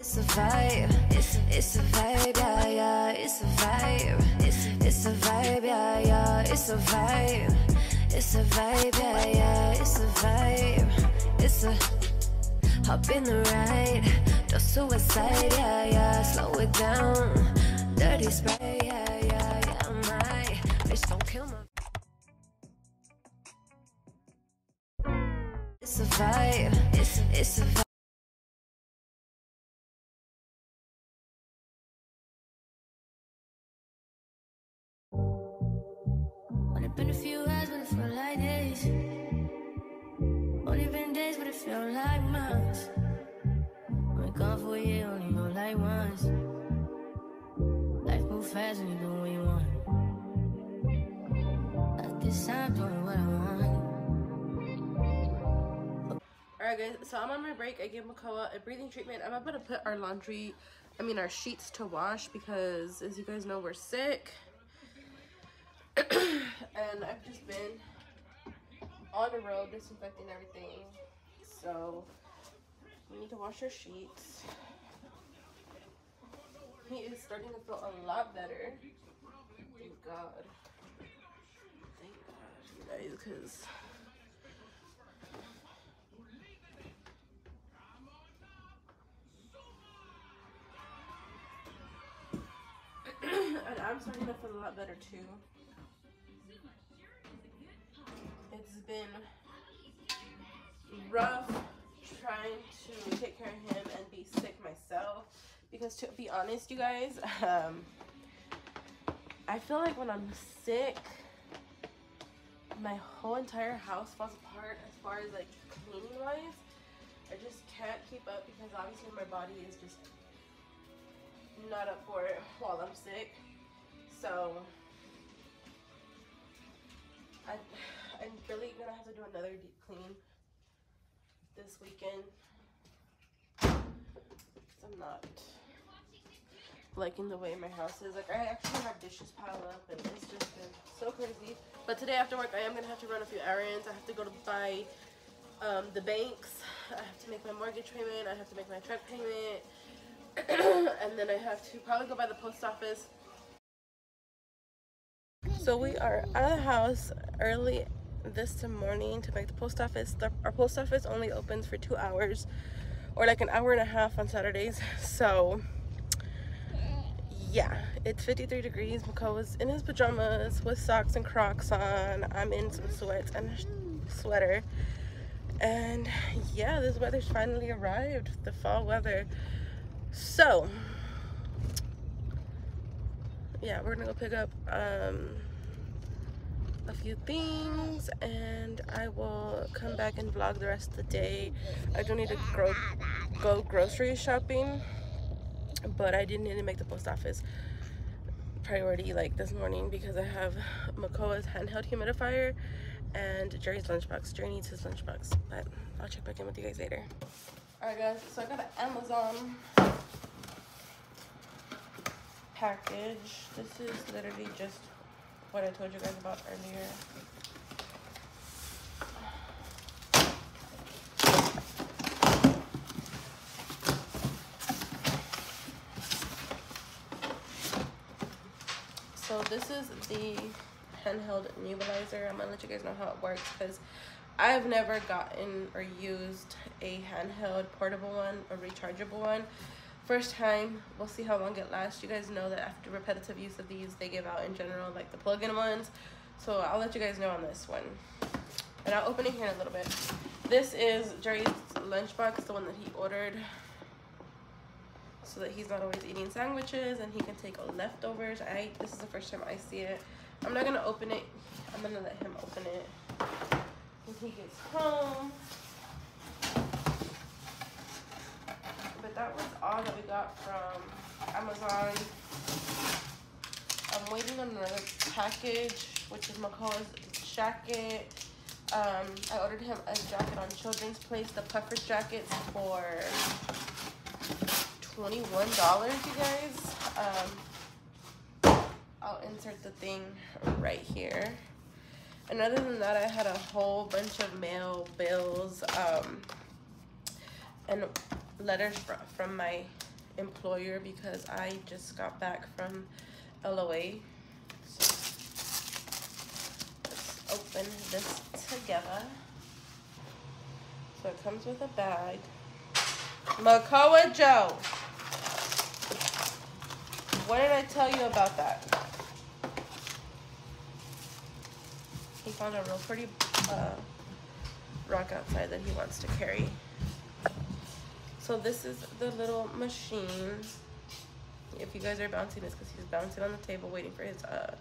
It's a vibe, it's it's a vibe, yeah, yeah, it's a vibe, it's it's a vibe, yeah, yeah, it's a vibe, it's a vibe, yeah, yeah, it's a vibe, it's a hop in the ride, do suicide, yeah, yeah, slow it down, dirty spray, yeah, yeah, yeah, my bitch don't kill my. It's a vibe, it's it's a vibe. Been a few hours, but like days. Only been days, but it like months. For a year, only know like once. Life you what I want. Alright guys, so I'm on my break. I gave Makoa a breathing treatment. I'm about to put our laundry, I mean our sheets to wash because as you guys know, we're sick. and I've just been on the road disinfecting everything. So we need to wash our sheets. He is starting to feel a lot better. Thank God. Thank God, you guys, because and I'm starting to feel a lot better too. Been rough trying to take care of him and be sick myself because to be honest you guys um I feel like when I'm sick my whole entire house falls apart as far as like cleaning wise I just can't keep up because obviously my body is just not up for it while I'm sick. So I, I'm really gonna have to do another deep clean this weekend. I'm not liking the way my house is. Like I actually have dishes piled up and it's just been so crazy. But today after work I am gonna have to run a few errands. I have to go to buy um, the banks. I have to make my mortgage payment. I have to make my truck payment. and then I have to probably go by the post office. So we are out of the house early this morning to make the post office. The, our post office only opens for two hours or like an hour and a half on Saturdays. So yeah, it's 53 degrees. Makoa's in his pajamas with socks and Crocs on. I'm in some sweats and a sweater. And yeah, this weather's finally arrived. The fall weather. So, yeah, we're gonna go pick up um, a few things and I will come back and vlog the rest of the day. I don't need to gro go grocery shopping, but I didn't need to make the post office priority like this morning because I have Makoa's handheld humidifier and Jerry's lunchbox. Jerry needs his lunchbox, but I'll check back in with you guys later. Alright guys, so I got an Amazon package. This is literally just what I told you guys about earlier. So this is the handheld nebulizer. I'm gonna let you guys know how it works because I've never gotten or used a handheld portable one a rechargeable one. First time, we'll see how long it lasts. You guys know that after repetitive use of these, they give out in general like the plug-in ones. So I'll let you guys know on this one. And I'll open it here in a little bit. This is Jerry's lunchbox, the one that he ordered so that he's not always eating sandwiches and he can take leftovers. I This is the first time I see it. I'm not gonna open it. I'm gonna let him open it when he gets home. But that was all that we got from Amazon. I'm waiting on another package, which is Makoa's jacket. Um, I ordered him a jacket on Children's Place, the puffer jackets for $21, you guys. Um, I'll insert the thing right here. And other than that, I had a whole bunch of mail bills um, and letters fr from my employer because I just got back from LOA. So let's open this together. So it comes with a bag. Makoa Joe. What did I tell you about that? He found a real pretty uh, rock outside that he wants to carry. So this is the little machine. If you guys are bouncing, it's because he's bouncing on the table waiting for his uh,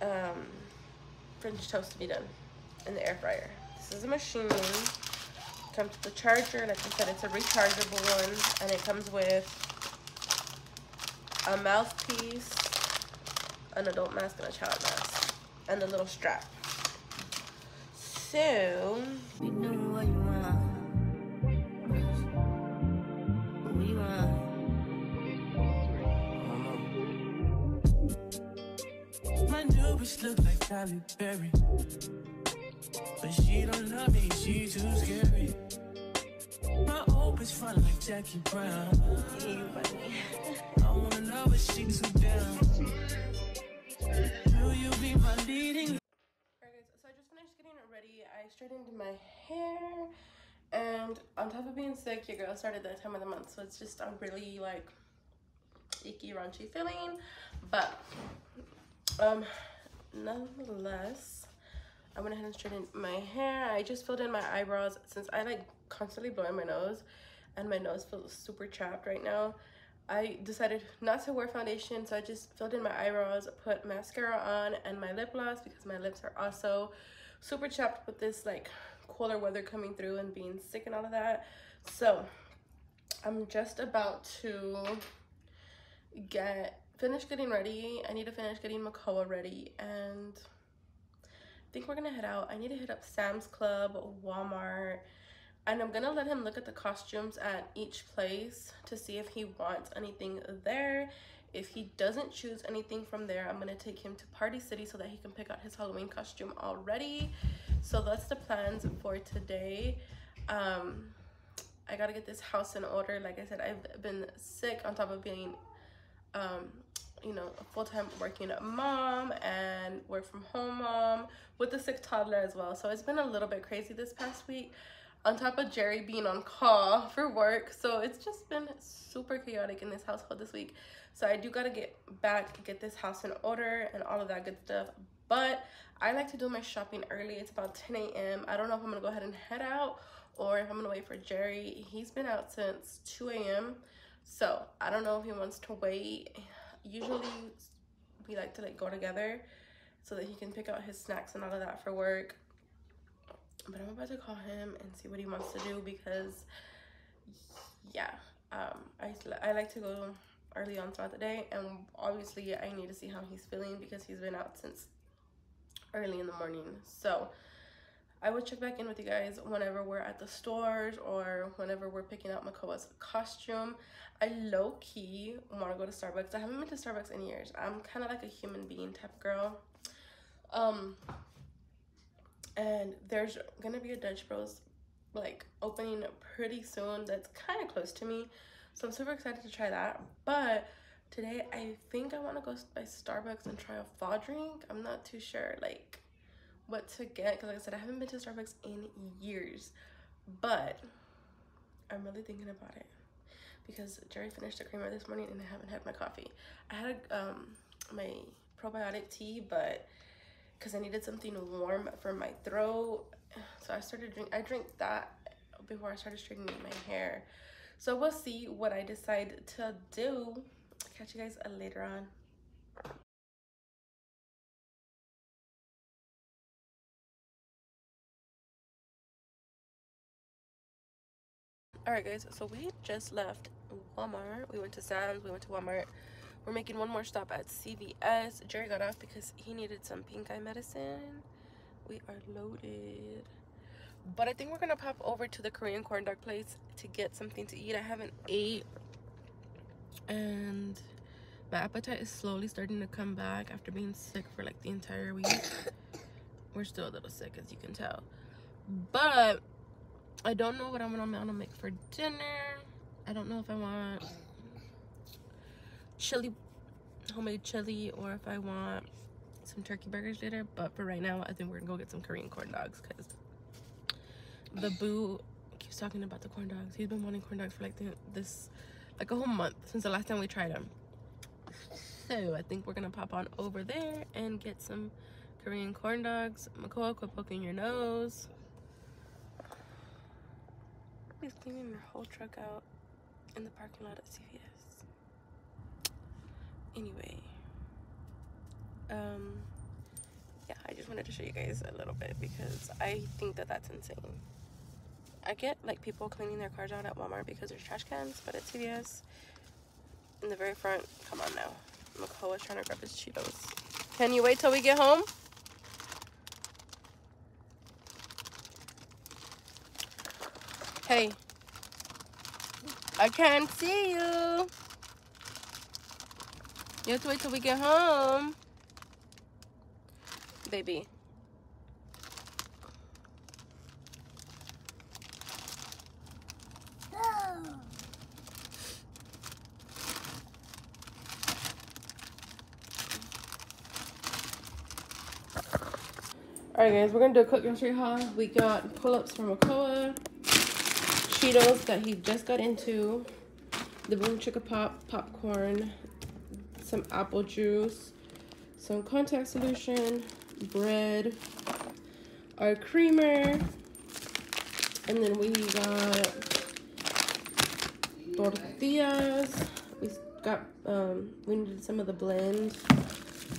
um, French toast to be done in the air fryer. This is a machine. Comes with a charger. Like I said, it's a rechargeable one. And it comes with a mouthpiece, an adult mask, and a child mask. And a little strap. So... bitch look like Halle Berry. But she don't love me, she too scary. My old bitch fun like Jackie Brown. I wanna know if she too down. Will you be my leading? So I just finished getting it ready. I straightened my hair and on top of being sick, your girl started that time of the month. So it's just a really like icky, raunchy feeling. But um nonetheless, I went ahead and straightened my hair. I just filled in my eyebrows since I like constantly blowing my nose and my nose feels super chapped right now. I decided not to wear foundation, so I just filled in my eyebrows, put mascara on, and my lip gloss because my lips are also super chapped with this like cooler weather coming through and being sick and all of that. So I'm just about to get finish getting ready. I need to finish getting Makoa ready and I think we're gonna head out. I need to hit up Sam's Club, Walmart, and I'm gonna let him look at the costumes at each place to see if he wants anything there. If he doesn't choose anything from there, I'm gonna take him to Party City so that he can pick out his Halloween costume already. So that's the plans for today. Um, I gotta get this house in order. Like I said, I've been sick on top of being, um, you know, a full-time working mom and work from home mom with a sick toddler as well. So it's been a little bit crazy this past week on top of Jerry being on call for work. So it's just been super chaotic in this household this week. So I do gotta get back, get this house in order and all of that good stuff. But I like to do my shopping early. It's about 10 a.m. I don't know if I'm gonna go ahead and head out or if I'm gonna wait for Jerry. He's been out since 2 a.m. So I don't know if he wants to wait. Usually we like to like go together so that he can pick out his snacks and all of that for work. But I'm about to call him and see what he wants to do because yeah um I, I like to go early on throughout the day and obviously I need to see how he's feeling because he's been out since early in the morning. So I will check back in with you guys whenever we're at the stores or whenever we're picking out Makoa's costume. I low-key want to go to Starbucks. I haven't been to Starbucks in years. I'm kind of like a human being type girl. Um, and there's gonna be a Dutch Bros like opening pretty soon that's kind of close to me so i'm super excited to try that but today i think i want to go by starbucks and try a fall drink i'm not too sure like what to get because like i said i haven't been to starbucks in years but i'm really thinking about it because jerry finished the creamer this morning and i haven't had my coffee i had um my probiotic tea but because I needed something warm for my throat. So I started drink. I drink that before I started straightening my hair. So we'll see what I decide to do. Catch you guys later on. Alright guys, so we just left Walmart. We went to Sam's, we went to Walmart. We're making one more stop at CVS. Jerry got off because he needed some pink eye medicine. We are loaded. But I think we're gonna pop over to the Korean corn dog place to get something to eat. I haven't ate and my appetite is slowly starting to come back after being sick for like the entire week. we're still a little sick as you can tell. But I don't know what I'm gonna, make for dinner. I don't know if I want chili, homemade chili, or if I want some turkey burgers later. But for right now, I think we're gonna go get some Korean corn dogs because the boo keeps talking about the corn dogs. He's been wanting corn dogs for like the, this, like a whole month since the last time we tried them. So I think we're gonna pop on over there and get some Korean corn dogs. Makoa, quit poking your nose. He's cleaning your whole truck out in the parking lot at CVS. Anyway, um, yeah, I just wanted to show you guys a little bit because I think that that's insane. I get like people cleaning their cars out at Walmart because there's trash cans, but at CVS, in the very front, come on now. Makoa's trying to grab his Cheetos. Can you wait till we get home? Hey. I can't see you. You have to wait till we get home. Baby. Alright guys, we're gonna do a quick grocery haul. We got pull-ups from Makoa, Cheetos that he just got into, the Boom Chicka Pop popcorn, some apple juice, some contact solution, bread, our creamer, and then we got tortillas. We got um, we needed some of the blend.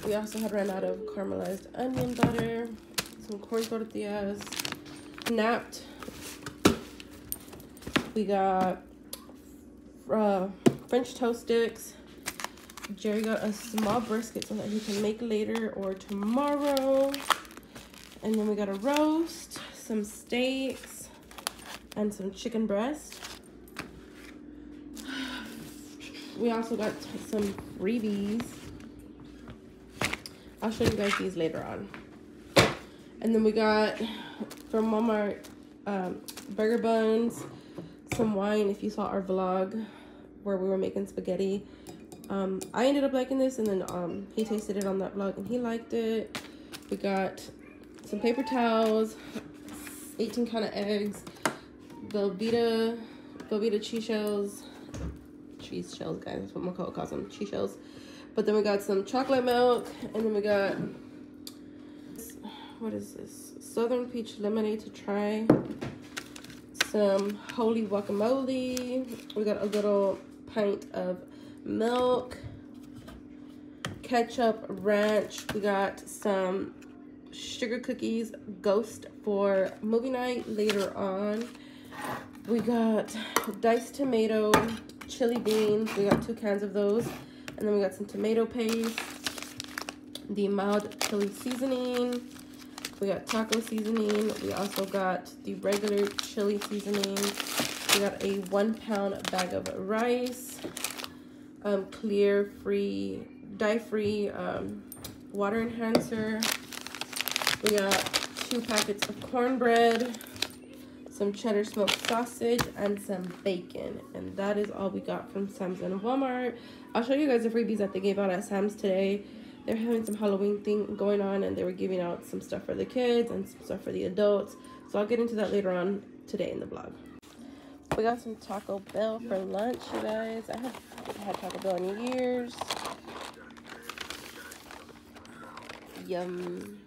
We also had run out of caramelized onion butter, some corn tortillas, napped. We got uh, French toast sticks. Jerry got a small brisket so that he can make later or tomorrow. And then we got a roast, some steaks, and some chicken breast. We also got some freebies. I'll show you guys these later on. And then we got from Walmart um, burger buns, some wine if you saw our vlog where we were making spaghetti. Um, I ended up liking this and then um, he tasted it on that vlog and he liked it. We got some paper towels, 18 kind of eggs, Velveeta, Velveeta cheese shells, cheese shells guys, that's what Makoa calls them, cheese shells. But then we got some chocolate milk and then we got, what is this? Southern peach lemonade to try. Some holy guacamole. We got a little pint of milk, ketchup, ranch. We got some sugar cookies, ghost for movie night later on. We got diced tomato, chili beans. We got two cans of those. And then we got some tomato paste, the mild chili seasoning. We got taco seasoning. We also got the regular chili seasoning. We got a one pound bag of rice, um, clear free, dye free um, water enhancer. We got two packets of cornbread, some cheddar smoked sausage, and some bacon. And that is all we got from Sam's and Walmart. I'll show you guys the freebies that they gave out at Sam's today. They're having some Halloween thing going on and they were giving out some stuff for the kids and some stuff for the adults. So I'll get into that later on today in the vlog. We got some Taco Bell for lunch, you guys. I haven't had Taco Bell in years. Yum.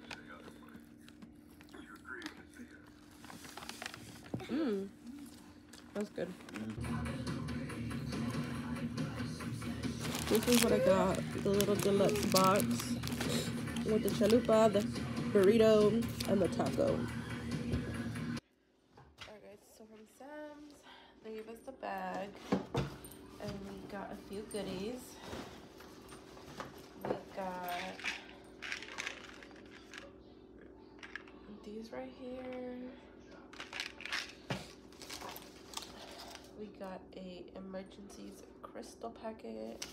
Mmm. That's good. Mm. This is what I got. The little deluxe box with the chalupa, the burrito, and the taco. Alright guys, so from Sam's, they gave us the bag. And we got a few goodies. We got these right here. We got a Emergen-C's crystal packet.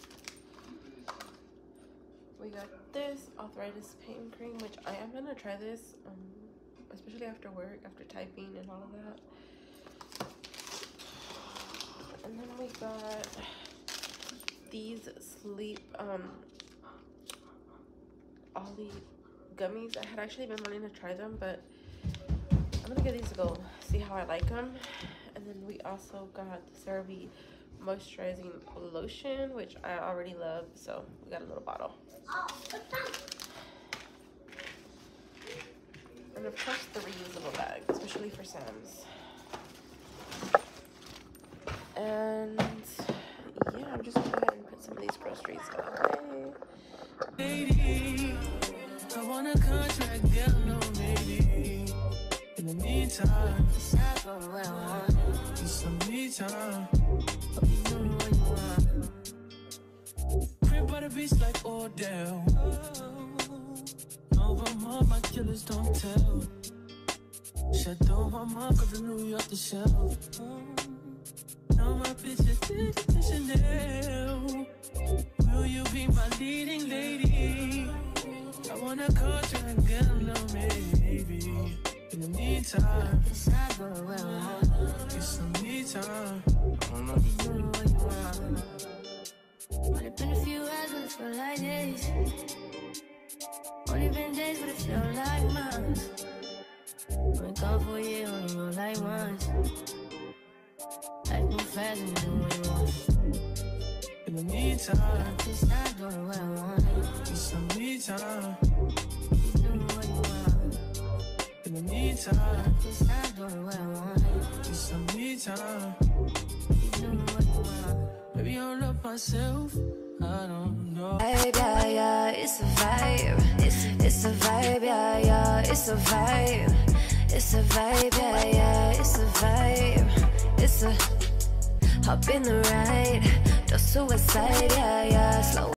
We got this arthritis pain cream, which I am gonna try this, um, especially after work, after typing and all of that. And then we got these sleep um OLLY gummies. I had actually been wanting to try them, but I'm gonna give these a go, see how I like them. And then we also got the CeraVe moisturizing lotion, which I already love, so we got a little bottle. And of course the reusable bag, especially for Sam's. And yeah, I'm just gonna go ahead and put some of these groceries away. Lady, I want a contract, yeah, no, maybe. In the meantime, I go where I want. need some me Crib by the beach like Odell. Over my, my killers don't tell. Chateau Marmont, cause in New York the shelf. Now my bitches did the Chanel. Will you be my leading lady? I want a contract, girl, no maybe. In the meantime, Yes, I go where I want. get some me time. You know been a few hours, but it feel like days. Only been days, but it feel like months. Been gone for a year, only know like once. Life move fast and do what you want. In the meantime, Just not doing what I want. get some me time. You do what you want. In the meantime, Just not doing what I want. get some me time. You do what you want. Maybe I'll love myself. I don't know. Yeah, yeah, it's a vibe. It's, it's a vibe, yeah, yeah, it's a vibe. It's a vibe, yeah, yeah, it's a vibe. It's a hop in the ride, just suicide, yeah, yeah, slow.